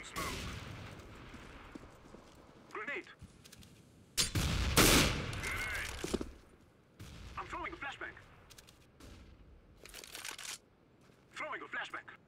throwing smoke. Grenade. Grenade. I'm throwing a flashbang. Throwing a flashbang.